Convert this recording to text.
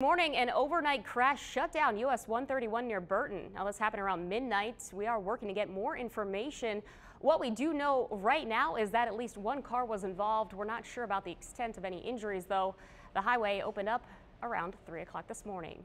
Morning, an overnight crash shut down US 131 near Burton. Now, this happened around midnight. We are working to get more information. What we do know right now is that at least one car was involved. We're not sure about the extent of any injuries, though. The highway opened up around 3 o'clock this morning.